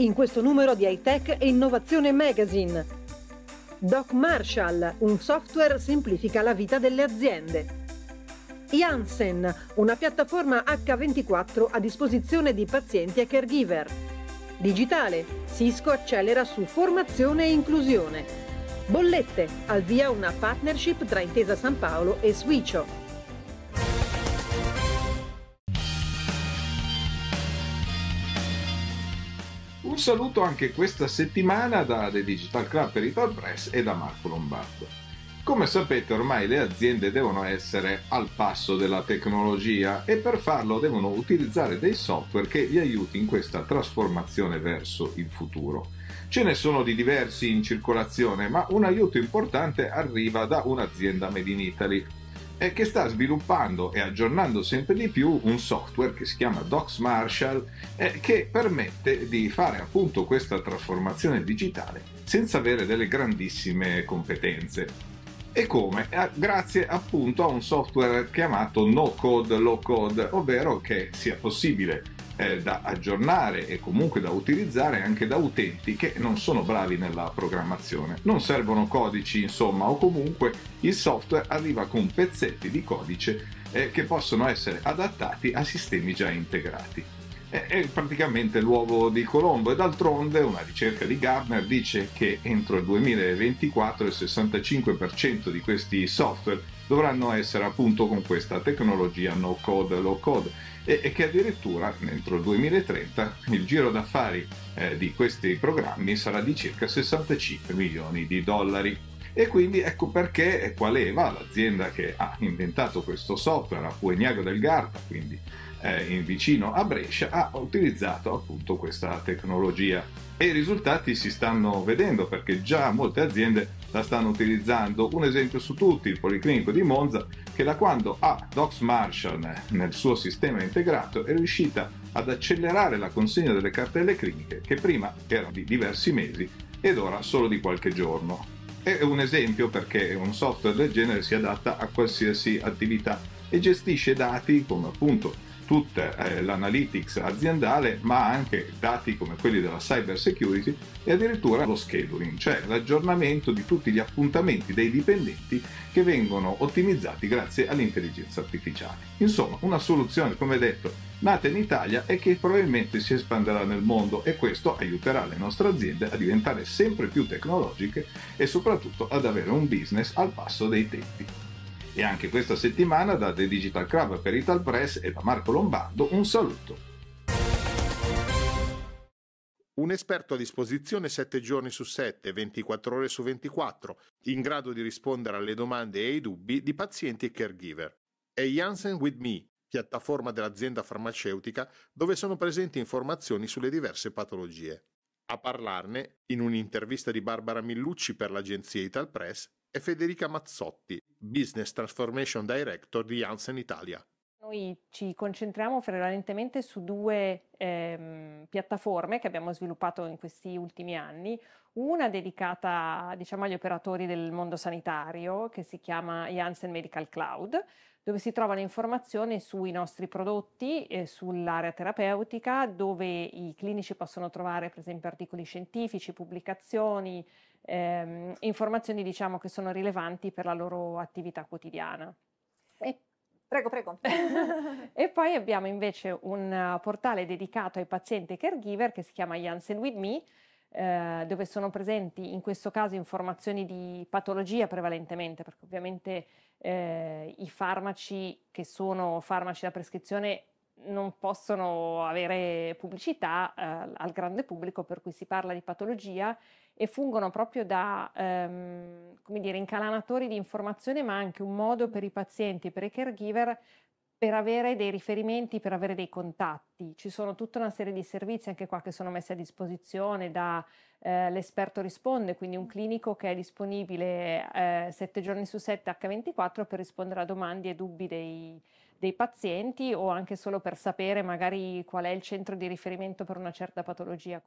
in questo numero di High Tech e Innovazione Magazine. Doc Marshall, un software semplifica la vita delle aziende. Janssen, una piattaforma H24 a disposizione di pazienti e caregiver. Digitale, Cisco accelera su formazione e inclusione. Bollette, al via una partnership tra Intesa San Paolo e Switcho. Un saluto anche questa settimana da The Digital Club per Ital Press e da Marco Lombardo. Come sapete ormai le aziende devono essere al passo della tecnologia e per farlo devono utilizzare dei software che li aiuti in questa trasformazione verso il futuro. Ce ne sono di diversi in circolazione, ma un aiuto importante arriva da un'azienda made in Italy e che sta sviluppando e aggiornando sempre di più un software che si chiama Docs Marshall e che permette di fare appunto questa trasformazione digitale senza avere delle grandissime competenze. E come? Eh, grazie appunto a un software chiamato no code low code, ovvero che sia possibile eh, da aggiornare e comunque da utilizzare anche da utenti che non sono bravi nella programmazione. Non servono codici, insomma, o comunque il software arriva con pezzetti di codice eh, che possono essere adattati a sistemi già integrati. È praticamente l'uovo di Colombo e d'altronde una ricerca di Gartner dice che entro il 2024 il 65% di questi software dovranno essere appunto con questa tecnologia no code low code e, e che addirittura entro il 2030 il giro d'affari eh, di questi programmi sarà di circa 65 milioni di dollari. E quindi ecco perché Qualeva, l'azienda che ha inventato questo software a Puegnago del Garda, quindi eh, vicino a Brescia, ha utilizzato appunto questa tecnologia. E i risultati si stanno vedendo perché già molte aziende la stanno utilizzando. Un esempio su tutti, il Policlinico di Monza, che da quando ha Docs Marshall nel suo sistema integrato è riuscita ad accelerare la consegna delle cartelle cliniche che prima erano di diversi mesi ed ora solo di qualche giorno. È un esempio perché un software del genere si adatta a qualsiasi attività e gestisce dati come appunto tutta eh, l'analytics aziendale, ma anche dati come quelli della cyber security e addirittura lo scheduling, cioè l'aggiornamento di tutti gli appuntamenti dei dipendenti che vengono ottimizzati grazie all'intelligenza artificiale. Insomma, una soluzione, come detto, nata in Italia e che probabilmente si espanderà nel mondo e questo aiuterà le nostre aziende a diventare sempre più tecnologiche e soprattutto ad avere un business al passo dei tempi. E anche questa settimana da The Digital Club per Ital Press e da Marco Lombardo un saluto. Un esperto a disposizione 7 giorni su 7, 24 ore su 24, in grado di rispondere alle domande e ai dubbi di pazienti e caregiver. È Janssen With Me, piattaforma dell'azienda farmaceutica dove sono presenti informazioni sulle diverse patologie. A parlarne, in un'intervista di Barbara Millucci per l'agenzia Ital Press, è Federica Mazzotti, Business Transformation Director di Janssen Italia. Noi ci concentriamo prevalentemente su due ehm, piattaforme che abbiamo sviluppato in questi ultimi anni, una dedicata diciamo, agli operatori del mondo sanitario che si chiama Janssen Medical Cloud, dove si trovano informazioni sui nostri prodotti, e sull'area terapeutica, dove i clinici possono trovare per esempio articoli scientifici, pubblicazioni, ehm, informazioni diciamo che sono rilevanti per la loro attività quotidiana. E Prego, prego. e poi abbiamo invece un portale dedicato ai pazienti e caregiver che si chiama Janssen With Me, eh, dove sono presenti in questo caso informazioni di patologia prevalentemente, perché ovviamente eh, i farmaci che sono farmaci da prescrizione non possono avere pubblicità eh, al grande pubblico, per cui si parla di patologia e fungono proprio da ehm, dire, incanalatori di informazione, ma anche un modo per i pazienti per i caregiver per avere dei riferimenti, per avere dei contatti. Ci sono tutta una serie di servizi anche qua che sono messi a disposizione da eh, l'esperto risponde, quindi un clinico che è disponibile eh, 7 giorni su 7 H24 per rispondere a domande e dubbi dei, dei pazienti o anche solo per sapere magari qual è il centro di riferimento per una certa patologia.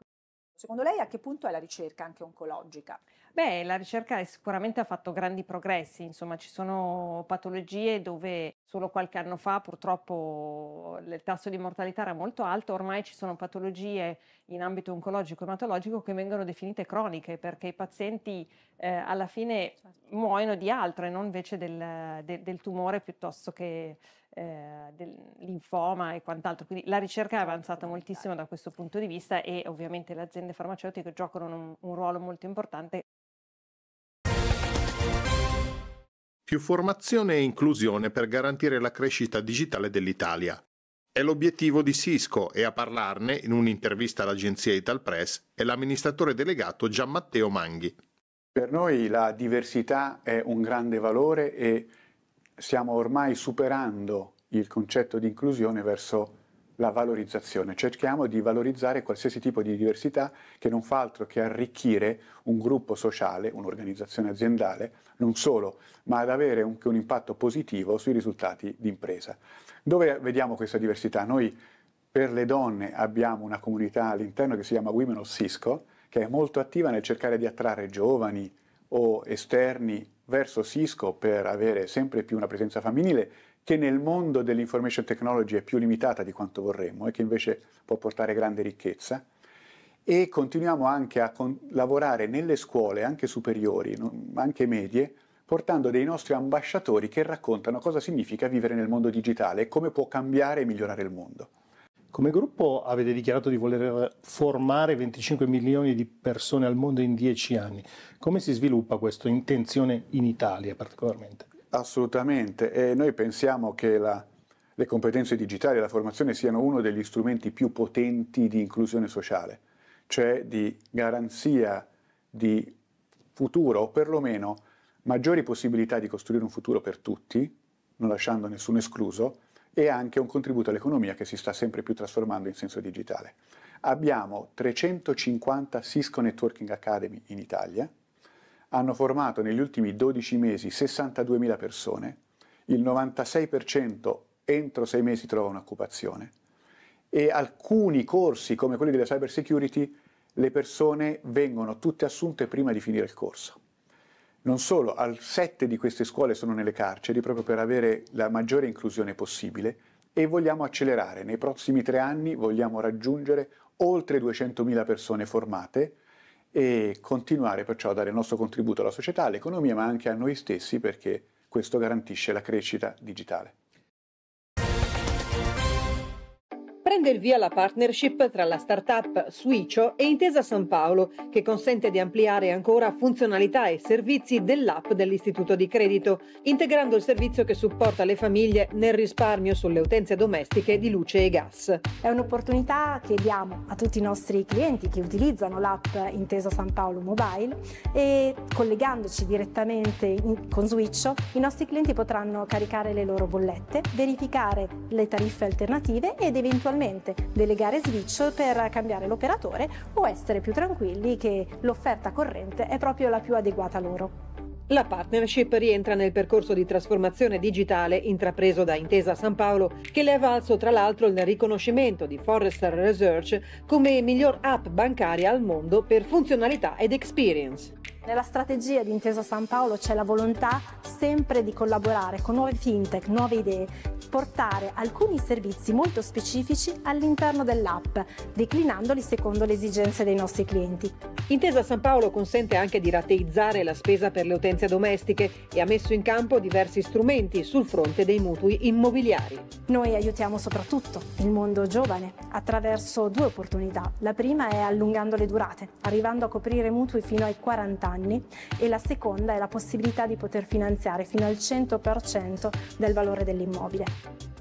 Secondo lei a che punto è la ricerca anche oncologica? Beh, la ricerca sicuramente ha fatto grandi progressi, insomma ci sono patologie dove solo qualche anno fa purtroppo il tasso di mortalità era molto alto, ormai ci sono patologie in ambito oncologico e ematologico che vengono definite croniche perché i pazienti eh, alla fine certo. muoiono di altro e non invece del, de, del tumore piuttosto che eh, del linfoma e quant'altro. Quindi la ricerca è certo, avanzata moltissimo da questo punto di vista e ovviamente le aziende farmaceutiche giocano un, un ruolo molto importante. Più formazione e inclusione per garantire la crescita digitale dell'Italia. È l'obiettivo di Cisco e a parlarne, in un'intervista all'agenzia Italpress, è l'amministratore delegato Gianmatteo Manghi. Per noi la diversità è un grande valore e stiamo ormai superando il concetto di inclusione verso la valorizzazione. Cerchiamo di valorizzare qualsiasi tipo di diversità che non fa altro che arricchire un gruppo sociale, un'organizzazione aziendale, non solo, ma ad avere anche un impatto positivo sui risultati di impresa. Dove vediamo questa diversità? Noi per le donne abbiamo una comunità all'interno che si chiama Women of Cisco, che è molto attiva nel cercare di attrarre giovani o esterni verso Cisco per avere sempre più una presenza femminile che nel mondo dell'information technology è più limitata di quanto vorremmo e che invece può portare grande ricchezza. E continuiamo anche a lavorare nelle scuole, anche superiori, anche medie, portando dei nostri ambasciatori che raccontano cosa significa vivere nel mondo digitale e come può cambiare e migliorare il mondo. Come gruppo avete dichiarato di voler formare 25 milioni di persone al mondo in 10 anni. Come si sviluppa questa intenzione in Italia particolarmente? Assolutamente, e noi pensiamo che la, le competenze digitali e la formazione siano uno degli strumenti più potenti di inclusione sociale, cioè di garanzia di futuro o perlomeno maggiori possibilità di costruire un futuro per tutti, non lasciando nessuno escluso, e anche un contributo all'economia che si sta sempre più trasformando in senso digitale. Abbiamo 350 Cisco Networking Academy in Italia, hanno formato negli ultimi 12 mesi 62.000 persone, il 96% entro 6 mesi trova un'occupazione e alcuni corsi come quelli della cyber security le persone vengono tutte assunte prima di finire il corso. Non solo, al sette di queste scuole sono nelle carceri proprio per avere la maggiore inclusione possibile e vogliamo accelerare. Nei prossimi tre anni vogliamo raggiungere oltre 200.000 persone formate e continuare perciò a dare il nostro contributo alla società, all'economia, ma anche a noi stessi perché questo garantisce la crescita digitale. Prende il via la partnership tra la startup Switcho e Intesa San Paolo, che consente di ampliare ancora funzionalità e servizi dell'app dell'Istituto di Credito, integrando il servizio che supporta le famiglie nel risparmio sulle utenze domestiche di luce e gas. È un'opportunità che diamo a tutti i nostri clienti che utilizzano l'app Intesa San Paolo Mobile e collegandoci direttamente con Switcho, i nostri clienti potranno caricare le loro bollette, verificare le tariffe alternative ed eventualmente eventualmente delegare switch per cambiare l'operatore o essere più tranquilli che l'offerta corrente è proprio la più adeguata loro. La partnership rientra nel percorso di trasformazione digitale intrapreso da Intesa San Paolo, che le è valso tra l'altro il riconoscimento di Forrester Research come miglior app bancaria al mondo per funzionalità ed experience. Nella strategia di Intesa San Paolo c'è la volontà sempre di collaborare con nuove fintech, nuove idee, portare alcuni servizi molto specifici all'interno dell'app, declinandoli secondo le esigenze dei nostri clienti. Intesa San Paolo consente anche di rateizzare la spesa per le utenze domestiche e ha messo in campo diversi strumenti sul fronte dei mutui immobiliari. Noi aiutiamo soprattutto il mondo giovane attraverso due opportunità. La prima è allungando le durate, arrivando a coprire mutui fino ai 40 anni e la seconda è la possibilità di poter finanziare fino al 100% del valore dell'immobile.